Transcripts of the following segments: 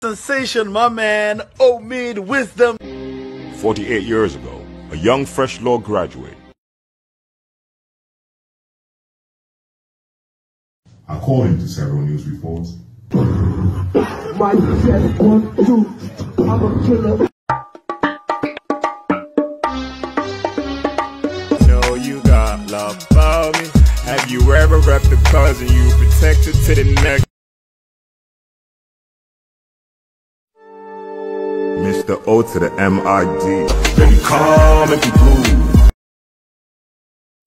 Sensation, my man, Omid Wisdom. 48 years ago, a young fresh law graduate. According to several news reports, My check, one, two, I'm a killer. know you got love for me. Have you ever wrapped the cousin you protected to the neck? Mr. O to the MID. Baby, come and prove.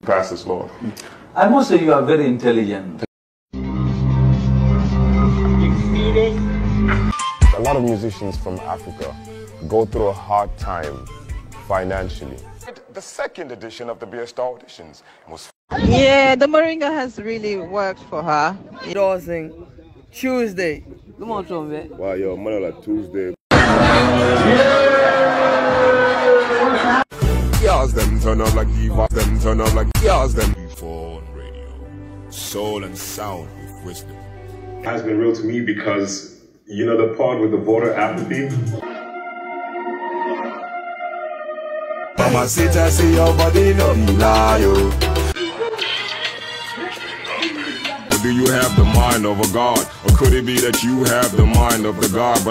Pass this law. I must say you are very intelligent. A lot of musicians from Africa go through a hard time financially. The second edition of the Beer Star auditions was Yeah, the moringa has really worked for her. Dawson, Tuesday. Come on, Trumpet. wow, yo, mother like Tuesday. Yas them turn up like diva, them turn up like yas them. Phone radio, soul and sound with wisdom. has been real to me because you know the part with the voter apathy. Mama sit and see your body no be lie, yo. Do you have the mind of a god, or could it be that you have the mind of the god? But I